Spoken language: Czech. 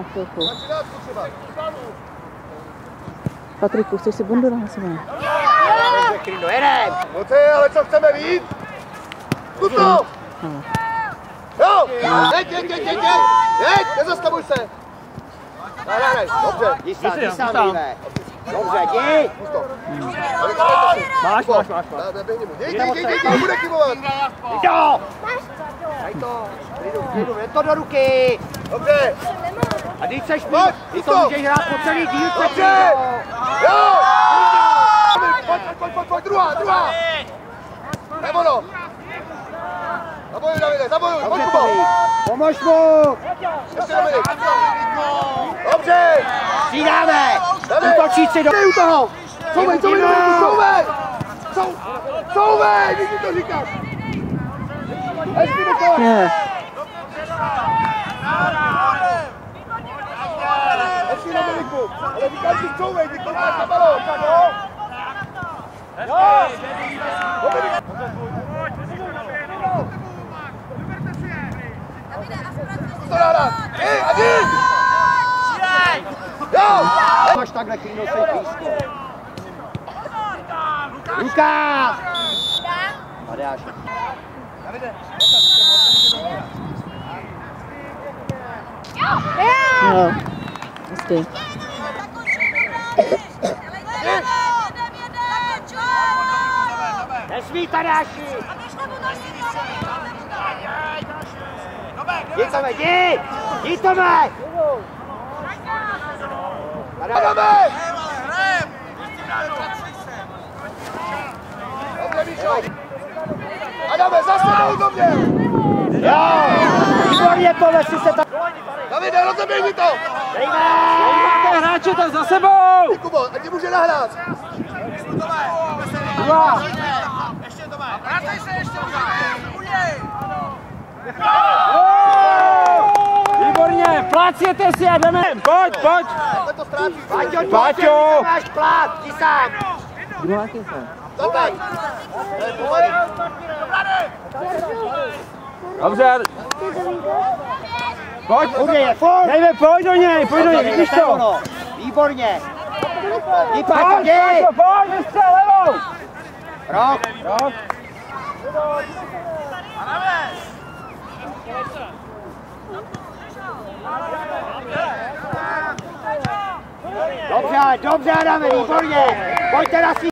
na chvilku. Patriku, chceš si bundu na sebe? Krindo, jedem! Moci, ale co chceme víc? Zkus to! No. Jo! Jeď, jeď, jeď, jeď, jeď! Jeď, nezastavuj se! Hraj, hraj, hraj, dobře. Jdi sám, Jdi jdi sám, sám, jdi sám. Ive. Dobře, jdi! Zkus to. Máš, máš, máš, máš. Ne, neběhni mu. Jeď, jeď, jeď, jeď, jeď, bude chybovat. Jo! Daj to! Klidu, klidu, jen to do ruky! Dobře, A chceš mít, Pojď, ty to můžeš hrát po celý díl, dobře! Jo! Pojď, pojď, pojď, pojď, pojď, druhá, druhá! Nebo no! Zabojuj, Davide, zabojuj, pojď, Kubo! Pomož mu! Ještě Dominik! Dobře! Přidáme! Útočíci do... U toho! Jdeme. Dominiku, couvej! Cou- Couvej, když mi to říkáš! Hezky do Dominiku! Ale říkám si couvej, ty koukáš na balón! Dominik! To ráda! Ej, a jdi! Jo! Máš takhle klínou se blízko. Lukáš! Tadeáš. Jo. Hezky. Nesmí Tadeáši! Jdi Tome, jdi! Jdi Tome! Adame! Dobře, Míšo! Adame, zase do mě! Jo! Výborně tohle si se tam... Davide, rozeběhni to! Dejme! Máte hráče tam za sebou! Kubo, ať ti může nahrát! Dva! Výborně, plácněte si a jdeme! Pojď, pojď! To. Páťo, Páťo! máš plát, jdi sám! Druhá! Ne, pomalý. Dobře. Pojď, dejme, pojď do něj, pojď do něj, vidíš to? Ono. Výborně! Jdi! Páťo, pojď! Rok! Rok. Dobře, dobře, Adame, výborně! Pojďte na svý